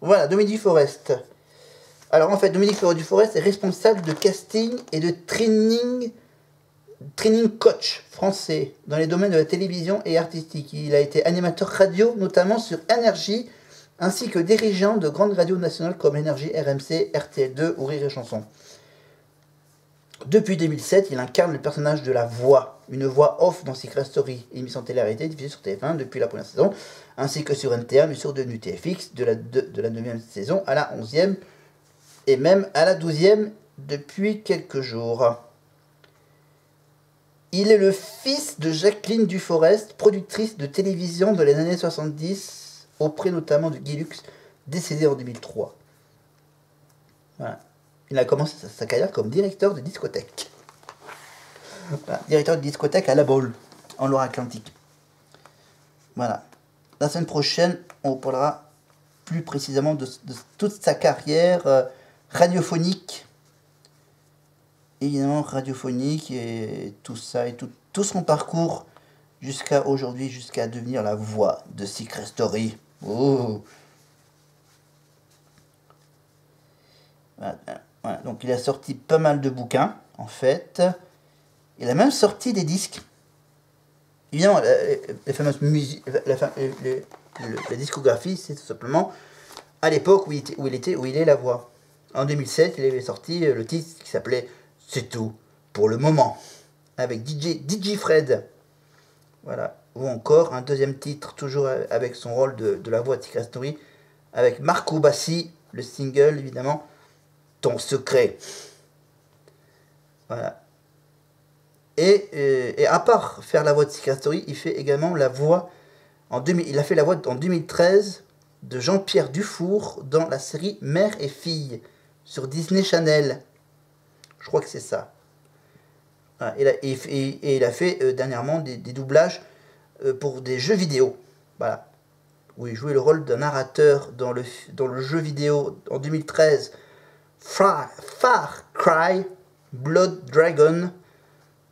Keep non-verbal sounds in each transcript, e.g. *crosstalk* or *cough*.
Voilà, Dominique Forest. Alors en fait, Dominique Forest est responsable de casting et de training, training coach français dans les domaines de la télévision et artistique. Il a été animateur radio, notamment sur Énergie, ainsi que dirigeant de grandes radios nationales comme Énergie, RMC, RTL2 ou Rire et Chanson. Depuis 2007, il incarne le personnage de la voix, une voix off dans Secret Story, émission télé-réalité diffusée sur TF1 depuis la première saison, ainsi que sur NTM et sur devenu TFX de la, de, la 9 saison à la 11e et même à la 12e depuis quelques jours. Il est le fils de Jacqueline Duforest, productrice de télévision de les années 70, auprès notamment de Guy Lux, décédé en 2003. Voilà. Il a commencé sa, carrière comme directeur de discothèque. Directeur de discothèque à La Baule, en Loire-Atlantique. Voilà. La semaine prochaine, on parlera plus précisément de, toute sa carrière euh, radiophonique. Évidemment, radiophonique et tout ça, et tout, son parcours jusqu'à aujourd'hui, jusqu'à devenir la voix de Secret Story. Oh. Donc il a sorti pas mal de bouquins, en fait. Il a même sorti des disques. Évidemment, la, fameuse la, discographie, c'est tout simplement à l'époque où, il était, où, il est la voix. En 2007, il avait sorti euh, le titre qui s'appelait C'est tout pour le moment, avec DJ, DJ Fred. Voilà. Ou encore un deuxième titre, toujours avec son rôle de, la voix de Story, avec Marco Bassi, le single évidemment, ton secret. Voilà. Et, euh, et, à part faire la voix de Story, il fait également la voix. En 2000, il a fait la voix en 2013 de Jean-Pierre Dufour dans la série Mère et fille sur Disney Channel. Je crois que c'est ça. et, il a fait euh, dernièrement des, doublages euh, pour des jeux vidéo. Voilà. Où il jouait le rôle d'un narrateur dans le, dans le jeu vidéo en 2013 Far, Far Cry Blood Dragon.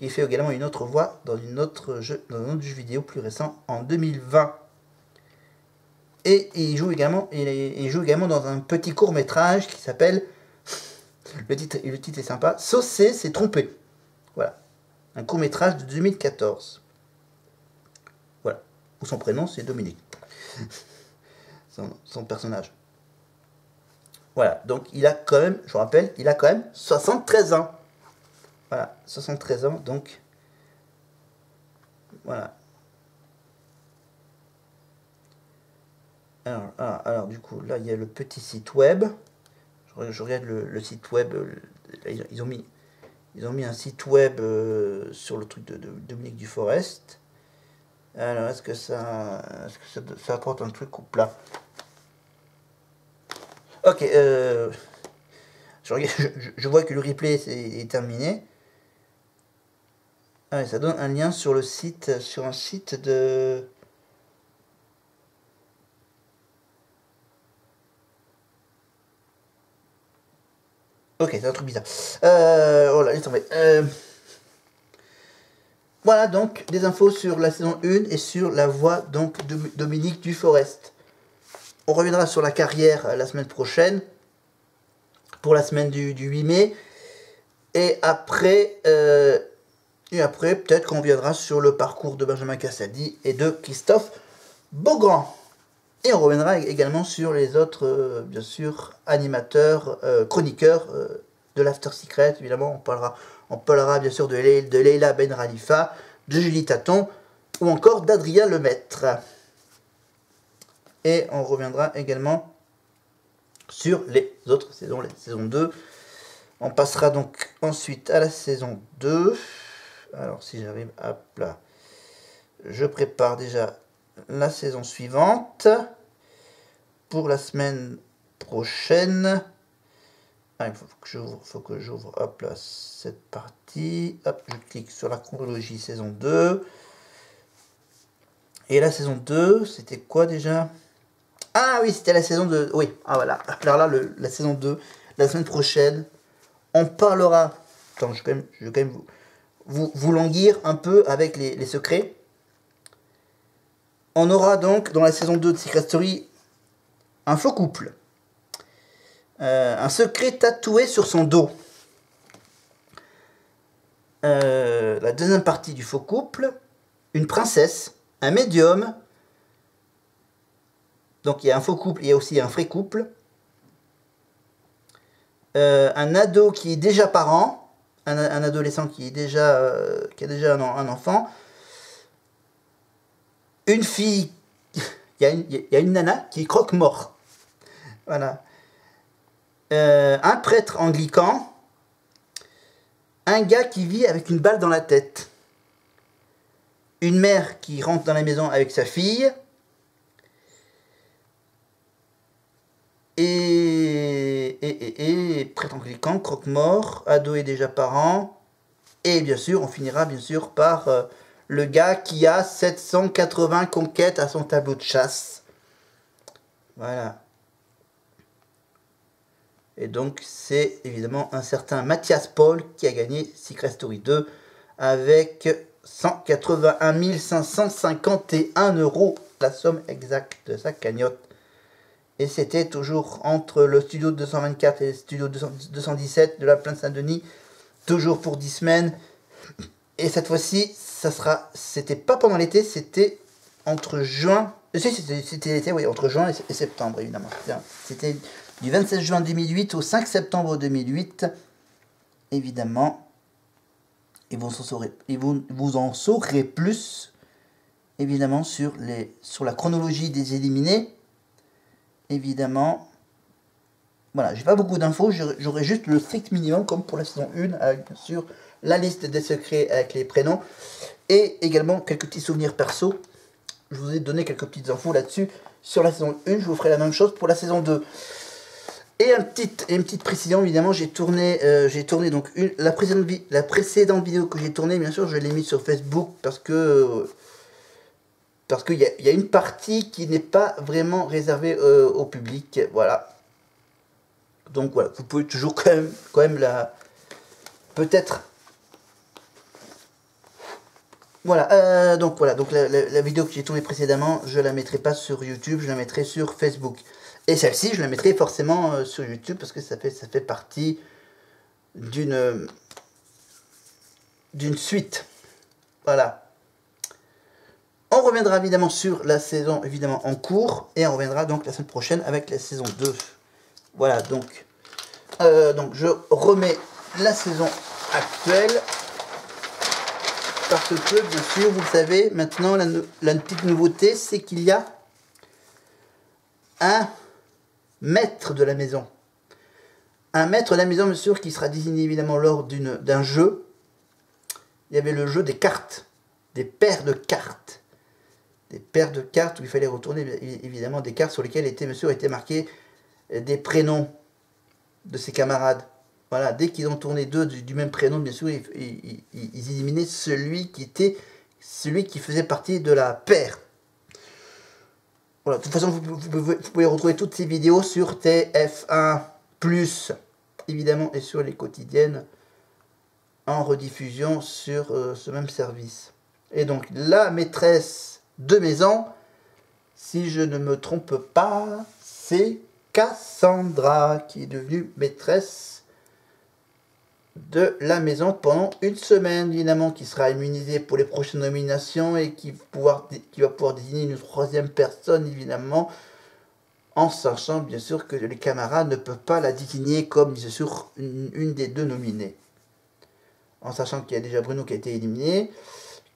Il fait également une autre voix dans, une autre jeu, dans un autre jeu vidéo plus récent en 2020. Et il joue également, il, joue également dans un petit court métrage qui s'appelle. Le titre, le titre est sympa. Saucé s'est trompé. Voilà. Un court métrage de 2014. Voilà. Ou son prénom, c'est Dominique. *laughs* son personnage. Voilà, donc il a quand même, je vous rappelle, il a quand même 73 ans. Voilà, 73 ans, donc voilà. Alors, ah, alors, du coup, là, il y a le petit site web. Je, regarde le, site web. Ils ont mis, ils ont mis un site web euh, sur le truc de, Dominique Duforest. Alors, est-ce que ça, est-ce que ça, ça apporte un truc ou plat Ok, euh, *laughs* je, vois que le replay est, terminé. Ah, ça donne un lien sur le site, sur un site de... Ok, c'est un truc bizarre. Euh, oh là, laisse. Euh, voilà donc des infos sur la saison 1 et sur la voix donc de Dominique Duforest. On reviendra sur la carrière euh, la semaine prochaine, pour la semaine du, 8 mai. Et après, euh, et après peut-être qu'on reviendra sur le parcours de Benjamin Cassadi et de Christophe Beaugrand. Et on reviendra également sur les autres, euh, bien sûr, animateurs, chroniqueurs de l'After Secret. Évidemment, on parlera, on parlera bien sûr de, de Leila Ben Ralifa, de Julie Taton ou encore d'Adrien Lemaître. Et on reviendra également sur les autres saisons, les saisons 2. On passera donc ensuite à la saison 2. Alors si j'arrive, à là. Je prépare déjà la saison suivante. Pour la semaine prochaine. Ah, il faut que j'ouvre, hop là, cette partie. Hop, je clique sur la chronologie saison 2. Et la saison 2, c'était quoi déjà? Ah oui, c'était la saison de... Oui, ah voilà. Alors là, la saison 2, la semaine prochaine, on parlera... Attends, je vais quand même, vous, vous, languir un peu avec les, secrets. On aura donc, dans la saison 2 de Secret Story, un faux couple. Euh, un secret tatoué sur son dos. Euh, la deuxième partie du faux couple. Une princesse, un médium. Donc il y a un faux couple, il y a aussi un vrai couple. Euh, un ado qui est déjà parent, un, adolescent qui, est déjà, qui a déjà un, enfant. Une fille, *laughs* il y, a une, nana qui croque mort. Voilà. Euh, un prêtre anglican, un gars qui vit avec une balle dans la tête, une mère qui rentre dans la maison avec sa fille, et, prêtre anglican, croque-mort, ado et déjà parent, et bien sûr, on finira bien sûr par euh, le gars qui a 780 conquêtes à son tableau de chasse. Voilà. Et donc, c'est évidemment un certain Mathias Paul qui a gagné Secret Story 2 avec 181 551 euros, la somme exacte de sa cagnotte. Et c'était toujours entre le studio 224 et le studio 217 de la plaine Saint-Denis, toujours pour 10 semaines. Et cette fois-ci, ça sera, c'était pas pendant l'été, c'était entre juin, euh, c'était l'été, oui, entre juin et septembre évidemment. C'était du 27 juin 2008 au 5 septembre 2008, évidemment. Et vous en saurez, et vous, vous en saurez plus, évidemment, sur, les, sur la chronologie des éliminés. Évidemment. Voilà, j'ai pas beaucoup d'infos, j'aurai juste le strict minimum, comme pour la saison 1, avec bien sûr la liste des secrets avec les prénoms, et également quelques petits souvenirs perso. Je vous ai donné quelques petites infos là-dessus sur la saison 1, je vous ferai la même chose pour la saison 2. Et un petit, une petite précision, évidemment, j'ai tourné, euh, donc une, la, précédente, la précédente vidéo que j'ai tournée, bien sûr, je l'ai mise sur Facebook parce que parce qu'il y, a une partie qui n'est pas vraiment réservée euh, au public, voilà. Donc voilà, vous pouvez toujours quand même, quand même la, peut-être. Voilà, euh, donc voilà, donc la, la vidéo que j'ai tournée précédemment, je la mettrai pas sur YouTube, je la mettrai sur Facebook. Et celle-ci, je la mettrai forcément euh, sur YouTube parce que ça fait, ça fait partie d'une d'une suite. Voilà. On reviendra évidemment sur la saison en cours et on reviendra donc la semaine prochaine avec la saison 2. Voilà donc euh, donc je remets la saison actuelle parce que bien sûr vous le savez maintenant la, la petite nouveauté c'est qu'il y a un maître de la maison. Un maître de la maison, monsieur, qui sera désigné évidemment lors d'un jeu. Il y avait le jeu des cartes, des paires de cartes. Des paires de cartes où il fallait retourner évidemment des cartes sur lesquelles était, monsieur, étaient marqués des prénoms de ses camarades. Voilà, dès qu'ils ont tourné deux du, même prénom, bien sûr, ils, ils, éliminaient celui qui était celui qui faisait partie de la paire. Voilà, de toute façon, vous, pouvez, retrouver toutes ces vidéos sur TF1+, évidemment, et sur les quotidiennes en rediffusion sur euh, ce même service. Et donc, la maîtresse de maison, si je ne me trompe pas, c'est Cassandra qui est devenue maîtresse de la maison pendant une semaine, évidemment, qui sera immunisé pour les prochaines nominations et qui va pouvoir désigner une troisième personne, évidemment, en sachant bien sûr que les camarades ne peuvent pas la désigner comme, bien sûr, une, des deux nominées. En sachant qu'il y a déjà Bruno qui a été éliminé,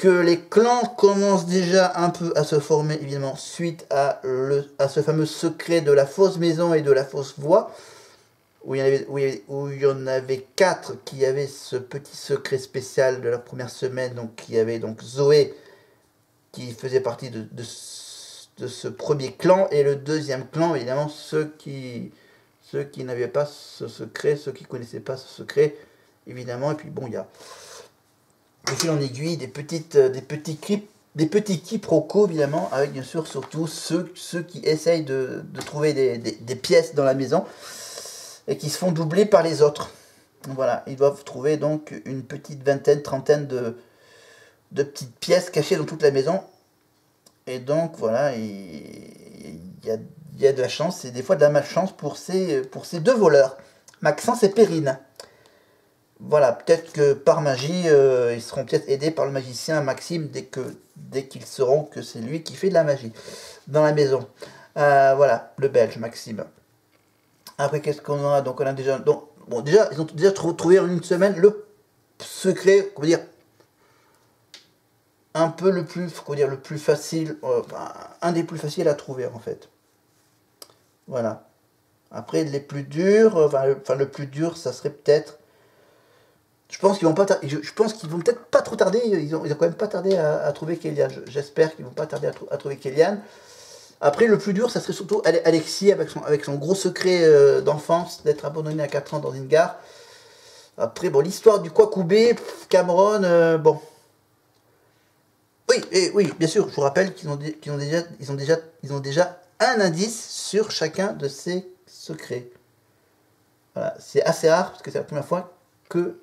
que les clans commencent déjà un peu à se former, évidemment, suite à, le, à ce fameux secret de la fausse maison et de la fausse voix où il, y avait, où, il y en avait quatre qui avaient ce petit secret spécial de la première semaine. Donc, y avait donc Zoé qui faisait partie de, de, ce premier clan. Et le deuxième clan, évidemment, ceux qui, ceux qui n'avaient pas ce secret, ceux qui connaissaient pas ce secret, évidemment. Et puis, bon, il y a de fil en aiguille des, petites, des petits clips des petits quiproquos évidemment avec bien sûr surtout ceux, ceux qui essayent de, de trouver des, des, pièces dans la maison et qui se font doubler par les autres. Voilà, ils doivent trouver donc une petite vingtaine, trentaine de, de petites pièces cachées dans toute la maison. Et donc voilà, il y a, y a de la chance et des fois de la malchance pour ces, pour ces deux voleurs, Maxence et Perrine. Voilà, peut-être que par magie, euh, ils seront peut-être aidés par le magicien Maxime dès que dès qu'ils sauront que c'est lui qui fait de la magie dans la maison. Euh, voilà, le Belge Maxime. Après, qu'est-ce qu'on a? Donc, on a déjà. Donc, bon, déjà, ils ont déjà trouvé en une semaine le secret, comment dire, un peu le plus, le plus facile, euh, un des plus faciles à trouver en fait. Voilà. Après, les plus durs, enfin, enfin, le plus dur, ça serait peut-être. Je pense qu'ils vont pas, je, pense qu'ils vont peut-être pas trop tarder. Ils ont, ils ont quand même pas tardé à, trouver Kélian. J'espère qu'ils vont pas tarder à, trouver Kélian. Après, le plus dur, ça serait surtout Alexis avec son, avec son gros secret euh, d'enfance d'être abandonné à 4 ans dans une gare. Après, bon, l'histoire du Kwakubé, Cameron, euh, bon. Oui, et, oui, bien sûr, je vous rappelle qu'ils ont, ont, déjà, ont, déjà, ont déjà un indice sur chacun de ces secrets. Voilà, c'est assez rare parce que c'est la première fois que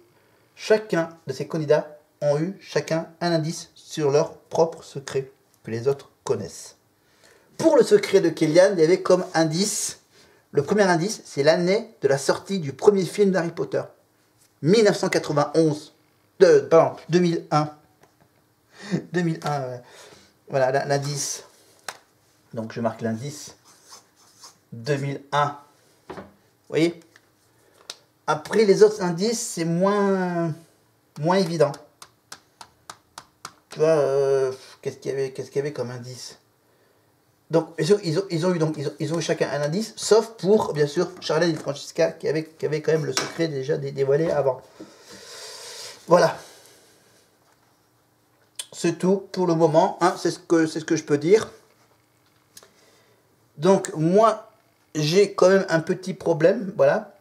chacun de ces candidats ont eu chacun un indice sur leur propre secret que les autres connaissent. Pour le secret de Kellyanne, il y avait comme indice, le premier indice, c'est l'année de la sortie du premier film d'Harry Potter. 1991. De, pardon, 2001. 2001, voilà l'indice. Donc je marque l'indice. 2001. Vous voyez? Après les autres indices, c'est moins, moins évident. Tu vois, euh, qu'est-ce qu'il y, avait, qu'est-ce qu'il y avait comme indice? Donc, ils ont, ils ont, eu, donc, ils ont, eu chacun un indice, sauf pour, bien sûr, Charlène et Francisca, qui avaient, qui quand même le secret déjà dévoilé avant. Voilà. C'est tout pour le moment, hein, c'est ce, que, ce que je peux dire. Donc, moi, j'ai quand même un petit problème, voilà.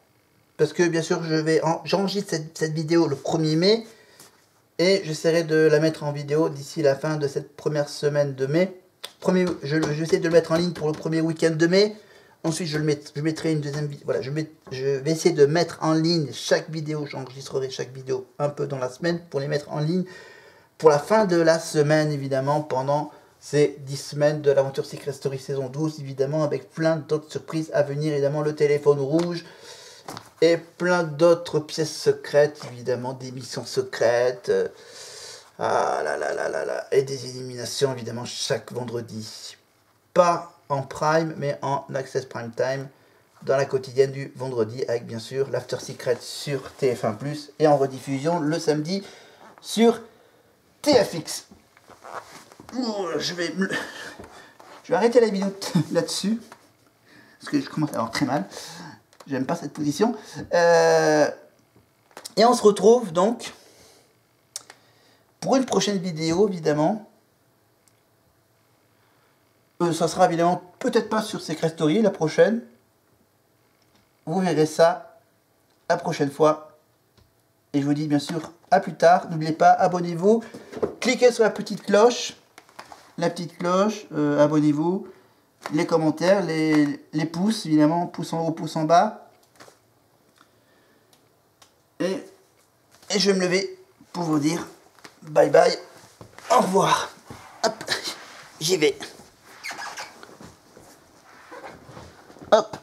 Parce que, bien sûr, je vais j'enregistre cette, cette vidéo le 1er mai, et j'essaierai de la mettre en vidéo d'ici la fin de cette première semaine de mai Premier, je, je, vais essayer de le mettre en ligne pour le premier week-end de mai. Ensuite, je, le met, je mettrai une deuxième vidéo. Voilà, je, je vais essayer de mettre en ligne chaque vidéo. J'enregistrerai chaque vidéo un peu dans la semaine pour les mettre en ligne pour la fin de la semaine, évidemment, pendant ces 10 semaines de l'aventure Secret Story saison 12, évidemment, avec plein d'autres surprises à venir, évidemment, le téléphone rouge et plein d'autres pièces secrètes, évidemment, des missions secrètes. Ah là là là là là. Et des éliminations évidemment chaque vendredi. Pas en prime, mais en access prime time dans la quotidienne du vendredi avec bien sûr l'After Secret sur TF1 ⁇ et en rediffusion le samedi sur TFX. Je vais, je vais arrêter la vidéo *laughs* là-dessus parce que je commence à avoir très mal. J'aime pas cette position. Euh, et on se retrouve donc pour une prochaine vidéo, évidemment, euh, ça sera évidemment peut-être pas sur Secret Story la prochaine. Vous verrez ça la prochaine fois. Et je vous dis bien sûr à plus tard. N'oubliez pas, abonnez-vous. Cliquez sur la petite cloche. La petite cloche, euh, abonnez-vous les commentaires, les, les pouces, évidemment, pouce en haut, pouce en bas. Et, et je vais me lever pour vous dire bye bye, au revoir. Hop, j'y vais. Hop.